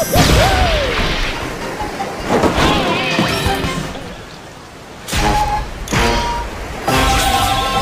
Ha ha!